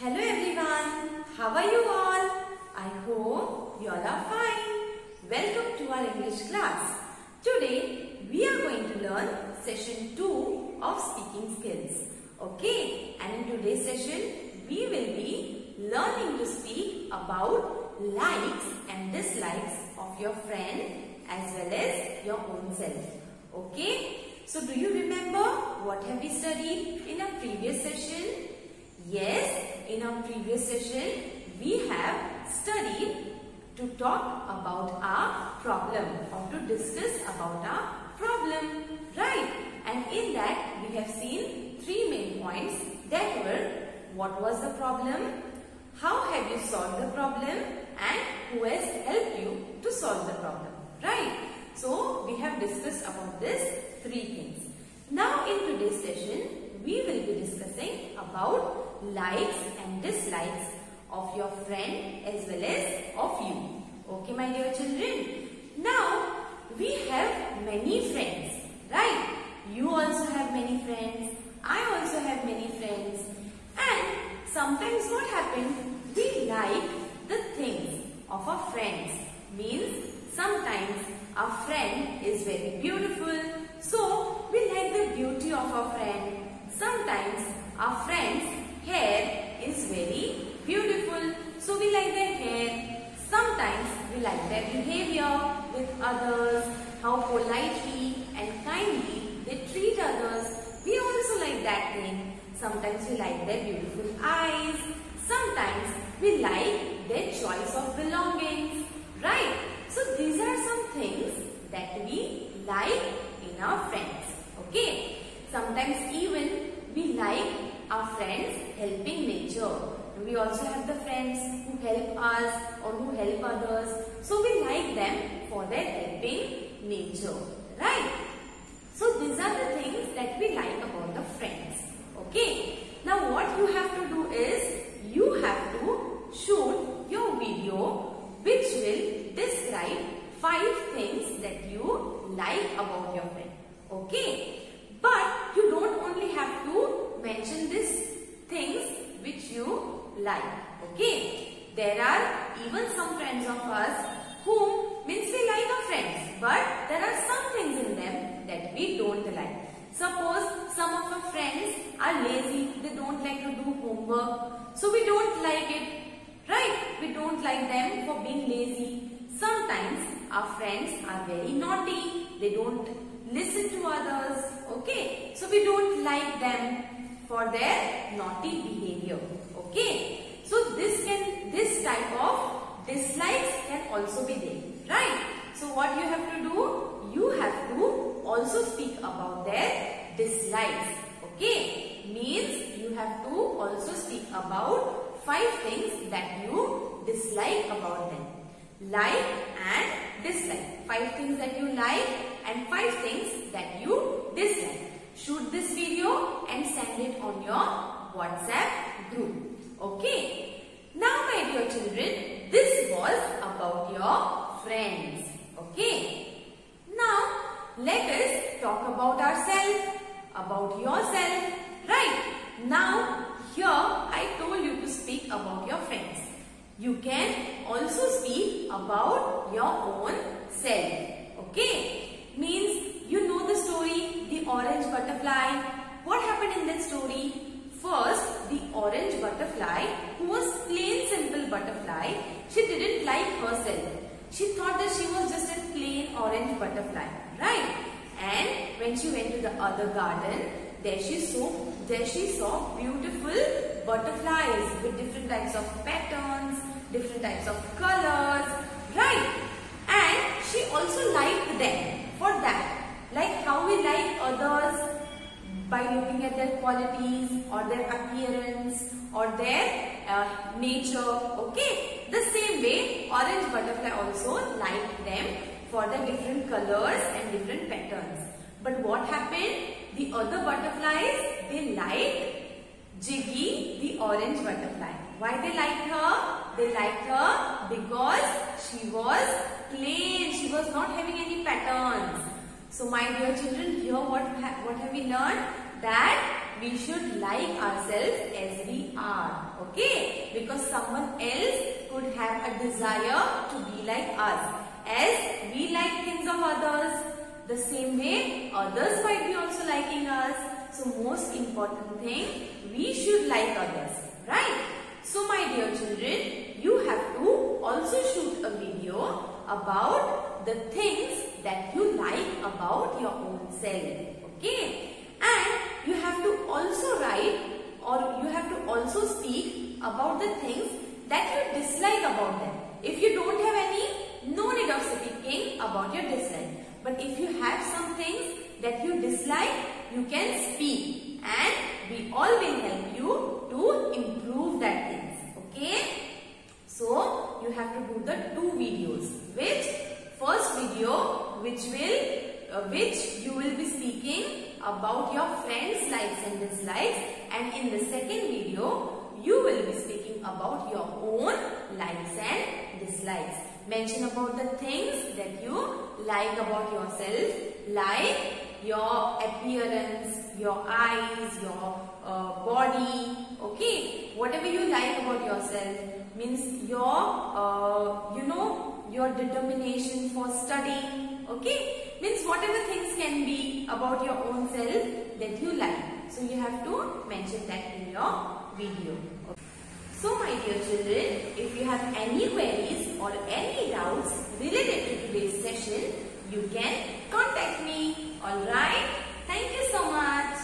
Hello everyone, how are you all? I hope you all are fine. Welcome to our English class. Today we are going to learn session 2 of speaking skills. Okay, and in today's session we will be learning to speak about likes and dislikes of your friend as well as your own self. Okay, so do you remember what have we studied in our previous session? Yes, in our previous session, we have studied to talk about our problem or to discuss about our problem, right? And in that, we have seen three main points that were what was the problem, how have you solved the problem and who has helped you to solve the problem, right? So, we have discussed about this three things. Now, in today's session, we will be discussing about likes and dislikes of your friend as well as of you. Okay, my dear children. Now, we have many friends, right? You also have many friends. I also have many friends. And sometimes what happens? We like the things of our friends. Means sometimes our friend is very beautiful. So, we like the beauty of our friend. Sometimes our friend's hair is very beautiful. So we like their hair. Sometimes we like their behavior with others, how politely and kindly they treat others. We also like that thing. Sometimes we like their beautiful eyes. Sometimes we like their choice of belongings. Right? So these are some things that we like in our friends. Okay? Sometimes even we like our friends helping nature. We also have the friends who help us or who help others. So we like them nature. Right? So these are the things that we like about the friends. Okay? Now what you have to do is you have to shoot your video which will describe five things that you like about your friend. Okay? But you don't only have to mention these things which you like. Okay? There are even some friends of us whom means we like our friends. But there are some things in them that we don't like. Suppose some of our friends are lazy. They don't like to do homework. So we don't like it. Right? We don't like them for being lazy. Sometimes our friends are very naughty. They don't listen to others. Okay. So we don't like them for their naughty behavior. Okay. So this can, this type of dislikes can also be there. Right. So what you have to do? You have to also speak about their dislikes. Okay. Means you have to also speak about five things that you dislike about them. Like and dislike. Five things that you like and five things that you dislike. Shoot this video and send it on your WhatsApp group. Okay. Now my dear children, this was about your friends. Okay. Now let us talk about ourselves, about yourself. Right. Now here I told you to speak about your friends. You can also speak about your own self. Okay. Means you know the story, the orange butterfly. What happened in that story? First, the orange butterfly, who was plain simple butterfly, she didn't like herself. She thought that she was just a plain orange butterfly, when she went to the other garden, there she saw, there she saw beautiful butterflies with different types of patterns, different types of colors, right? And she also liked them for that. Like how we like others by looking at their qualities or their appearance or their uh, nature. Okay. The same way orange butterfly also liked them for the different colors and different patterns. But what happened? The other butterflies, they liked Jiggy, the orange butterfly. Why they liked her? They liked her because she was plain. She was not having any patterns. So my dear children, here what, ha what have we learned? That we should like ourselves as we are. Okay? Because someone else could have a desire to be like us. As we like things of others, the same way others might be also liking us. So most important thing, we should like others. Right? So my dear children, you have to also shoot a video about the things that you like about your own self. Okay? And you have to also write or you have to also speak about the things that you dislike about them. If you don't have any, no need of speaking about your dislike. But if you have some things that you dislike, you can speak and we all will help you to improve that things. Okay? So, you have to do the two videos. Which first video which will uh, which you will be speaking about your friends likes and dislikes and in the second video you will be speaking about your own likes and dislikes. Mention about the things that you like about yourself like your appearance, your eyes, your uh, body, okay. Whatever you like about yourself means your, uh, you know, your determination for studying, okay means whatever things can be about your own self that you like. So you have to mention that in your video. So my dear children, if you have any queries or any doubts related to today's session, you can contact me. Alright? Thank you so much.